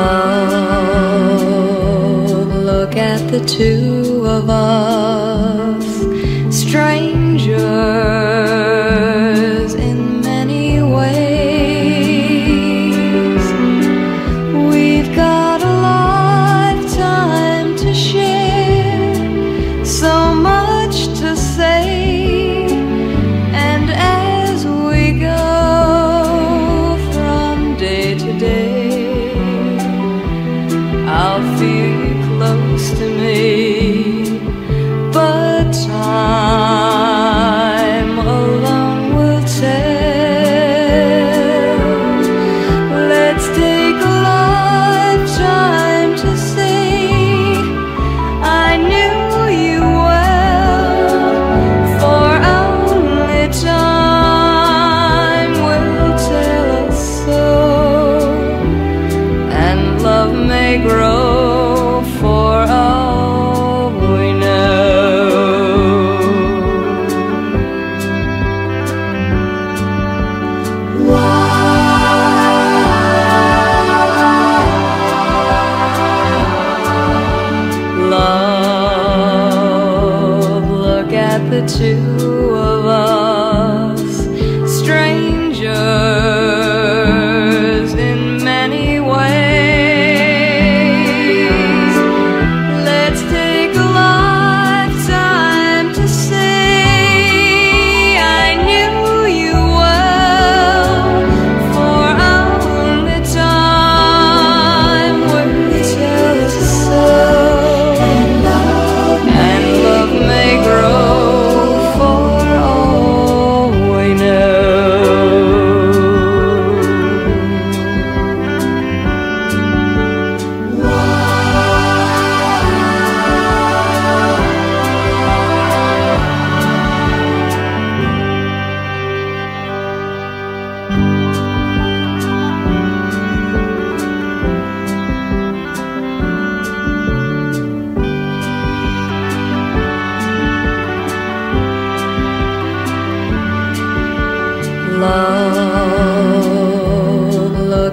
love. Look at the two of us, strangers. to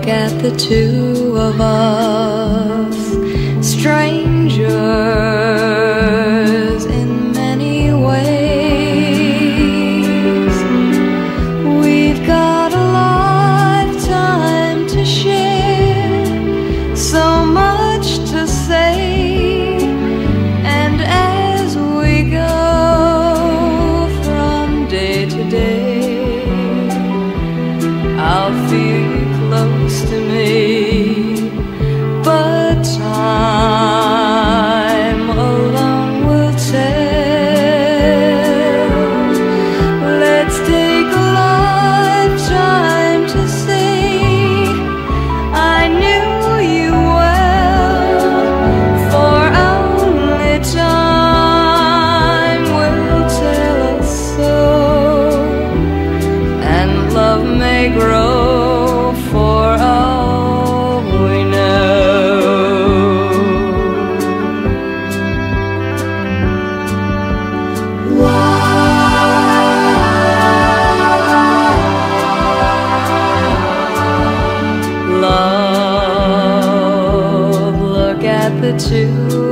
at the two of us, strangers in many ways. We've got a lifetime to share, so much to say, and as we go from day to day, I'll feel. 在 the two.